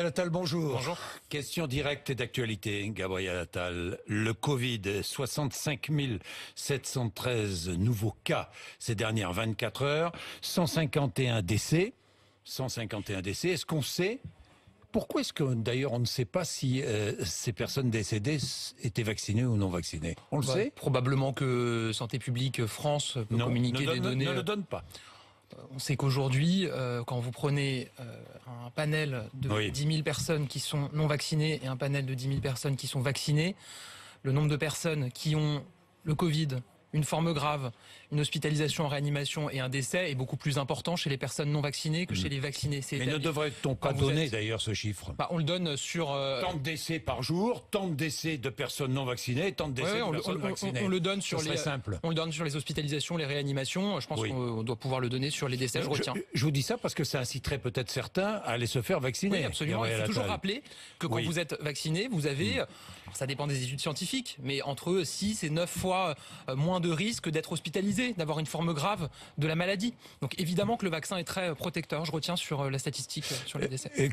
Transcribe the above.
Attal, bonjour. Bonjour. Question directe et d'actualité, Gabriel Attal. Le Covid, 65 713 nouveaux cas ces dernières 24 heures, 151 décès. 151 décès. Est-ce qu'on sait pourquoi est-ce que d'ailleurs on ne sait pas si euh, ces personnes décédées étaient vaccinées ou non vaccinées? On le Bah, sait? Probablement que Santé publique France peut Non, communiquer ne, des données. ne le donne pas. On sait qu'aujourd'hui, euh, quand vous prenez euh, un panel de Oui. 10 000 personnes qui sont non vaccinées et un panel de 10 000 personnes qui sont vaccinées, le nombre de personnes qui ont le Covid, une forme grave, une hospitalisation en réanimation et un décès est beaucoup plus important chez les personnes non vaccinées que chez les vaccinés. Mm. Mais ne devrait-on pas donner êtes- d'ailleurs ce chiffre Bah, on le donne sur. euh, Tant de décès par jour, tant de décès de personnes non vaccinées, tant de décès ouais, de on, le- personnes on- on- vaccinées. on le donne sur les. simple. On le donne sur les hospitalisations, les réanimations. Je pense Oui. qu'on doit pouvoir le donner sur les décès. Je retiens. je vous dis ça parce que ça inciterait peut-être certains à aller se faire vacciner. Oui, absolument. Il faut toujours rappeler que quand Oui. Mm. vous êtes vacciné, vous avez, alors ça dépend des études scientifiques, mais entre 6 et 9 fois euh, moins de risque d'être hospitalisé, d'avoir une forme grave de la maladie. Donc évidemment que le vaccin est très protecteur. Je retiens sur euh, la statistique, euh, sur les décès. Et